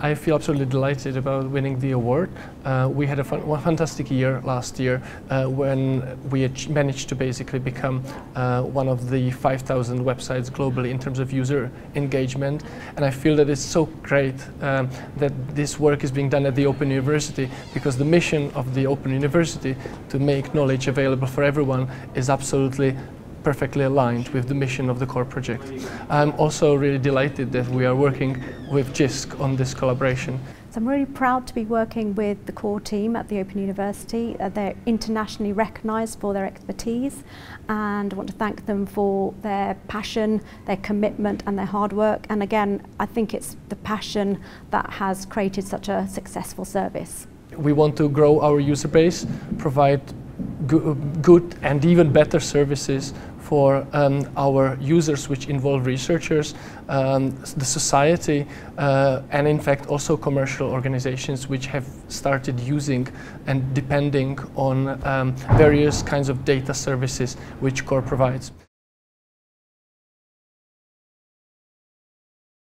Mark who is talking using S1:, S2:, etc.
S1: I feel absolutely delighted about winning the award. Uh, we had a fun, fantastic year last year uh, when we managed to basically become uh, one of the 5,000 websites globally in terms of user engagement. And I feel that it's so great um, that this work is being done at the Open University because the mission of the Open University to make knowledge available for everyone is absolutely perfectly aligned with the mission of the CORE project. I'm also really delighted that we are working with JISC on this collaboration.
S2: So I'm really proud to be working with the CORE team at the Open University. Uh, they're internationally recognised for their expertise and I want to thank them for their passion, their commitment and their hard work. And again, I think it's the passion that has created such a successful service.
S1: We want to grow our user base, provide good and even better services for um, our users, which involve researchers, um, the society, uh, and in fact also commercial organizations which have started using and depending on um, various kinds of data services which CORE provides.